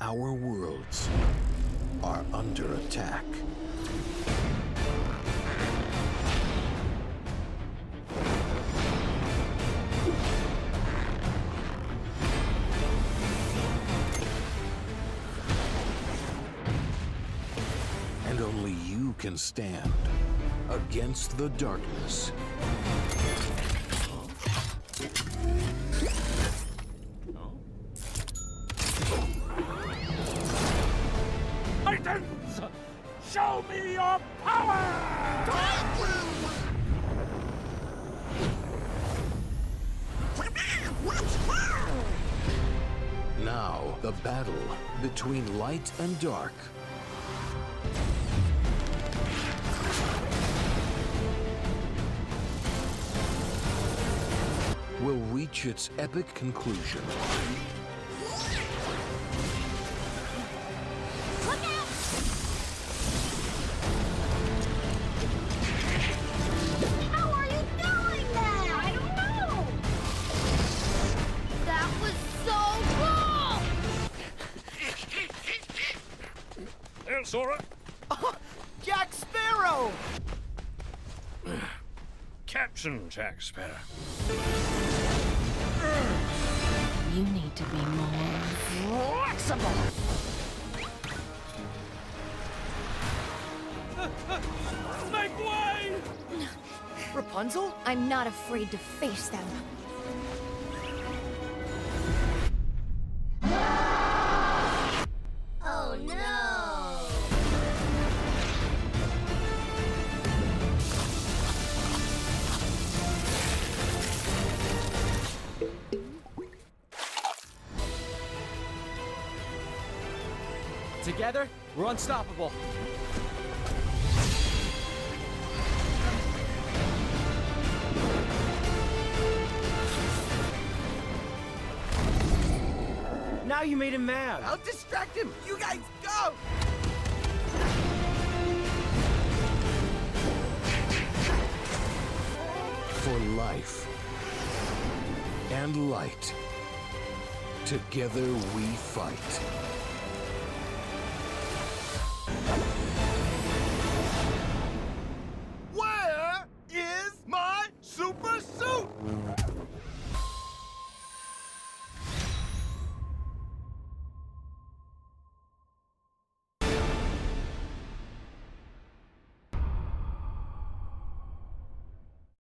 Our worlds are under attack. And only you can stand against the darkness. Titans! Show me your power! Now, the battle between light and dark. Will reach its epic conclusion. Cool! There, Sora. Jack Sparrow! Captain Jack Sparrow. You need to be more flexible. Make way! Rapunzel? I'm not afraid to face them. Together, we're unstoppable. Now you made him mad. I'll distract him. You guys go! For life and light. Together we fight.